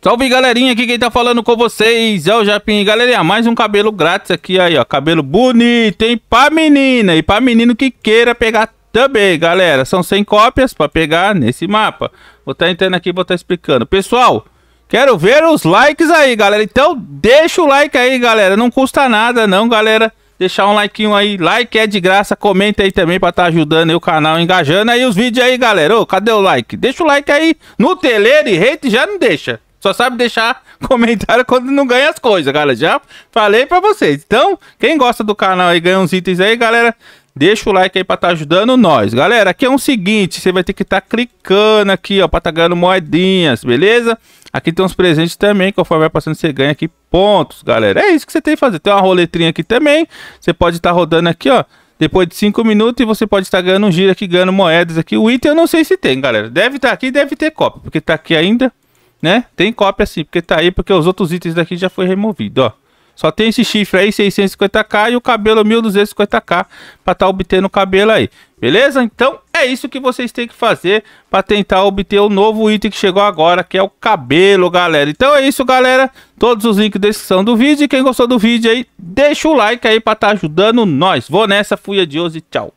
Salve galerinha, aqui quem tá falando com vocês é o Japim. Galerinha, mais um cabelo grátis aqui aí, ó. Cabelo bonito, hein? Pra menina e pra menino que queira pegar também, galera. São 100 cópias pra pegar nesse mapa. Vou tá entrando aqui vou tá explicando. Pessoal, quero ver os likes aí, galera. Então deixa o like aí, galera. Não custa nada não, galera. Deixar um like aí. Like é de graça. Comenta aí também pra tá ajudando aí o canal, engajando aí os vídeos aí, galera. Ô, cadê o like? Deixa o like aí. No teleiro e hate já não deixa. Só sabe deixar comentário quando não ganha as coisas, galera. Já falei pra vocês. Então, quem gosta do canal e ganha uns itens aí, galera, deixa o like aí pra estar tá ajudando nós. Galera, aqui é o seguinte, você vai ter que estar tá clicando aqui, ó, pra estar tá ganhando moedinhas, beleza? Aqui tem uns presentes também, conforme vai passando você ganha aqui pontos, galera. É isso que você tem que fazer. Tem uma roletrinha aqui também, você pode estar tá rodando aqui, ó. Depois de 5 minutos e você pode estar ganhando um giro aqui, ganhando moedas aqui. O item eu não sei se tem, galera. Deve estar aqui, deve ter cópia, porque tá aqui ainda né? Tem cópia sim, porque tá aí, porque os outros itens daqui já foi removido, ó. Só tem esse chifre aí, 650k, e o cabelo 1250k para tá obtendo o cabelo aí. Beleza? Então é isso que vocês têm que fazer para tentar obter o novo item que chegou agora, que é o cabelo, galera. Então é isso, galera. Todos os links da descrição do vídeo. E quem gostou do vídeo aí, deixa o like aí para tá ajudando nós. Vou nessa, fui adiós e tchau.